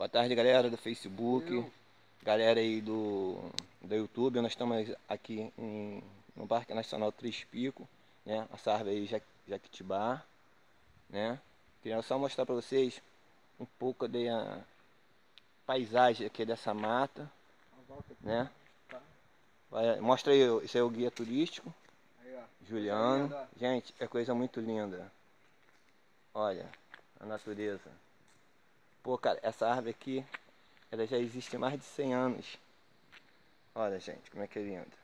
Boa tarde, galera do Facebook, Eu. galera aí do, do YouTube. Nós estamos aqui em, no Parque Nacional Três Pico, né? Essa árvore aí, Jaquitibá, né? Queria só mostrar para vocês um pouco da paisagem aqui dessa mata, né? Vai, mostra aí, esse é o guia turístico, Juliano. Gente, é coisa muito linda. Olha, a natureza. Pô, cara, essa árvore aqui, ela já existe há mais de 100 anos. Olha, gente, como é que é linda.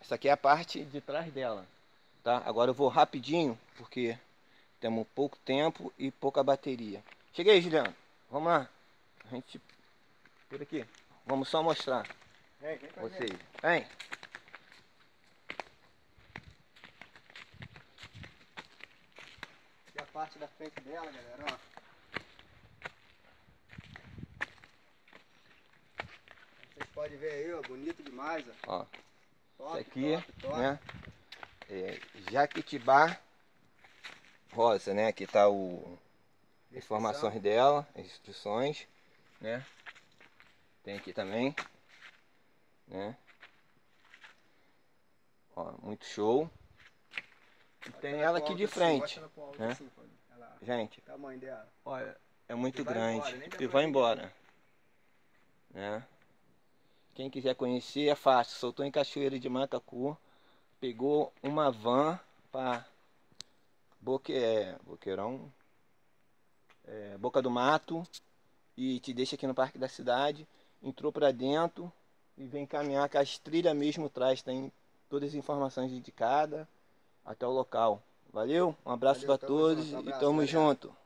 Essa aqui é a parte de trás dela, tá? Agora eu vou rapidinho, porque temos pouco tempo e pouca bateria. Cheguei, Juliano. Vamos lá. A gente... Por aqui. Vamos só mostrar. Vem, vem vocês. Vem. E a parte da frente dela, galera, ó. Pode ver aí, ó, bonito demais, ó. ó top, isso aqui, top, top. né? É, Jaquitibá rosa, né? Aqui tá o informações dela, as instruções, né? Tem aqui também, né? Ó, muito show. E tem ela aqui de frente, né? Assim, Gente. Olha, é muito grande e vai embora, né? Quem quiser conhecer é fácil. Soltou em Cachoeira de Macacu. Pegou uma van para Boque, é, Boqueirão, é, Boca do Mato e te deixa aqui no Parque da Cidade. Entrou para dentro e vem caminhar que as trilhas mesmo traz, tem todas as informações dedicadas até o local. Valeu, um abraço para todos junto, um abraço, e tamo galera. junto.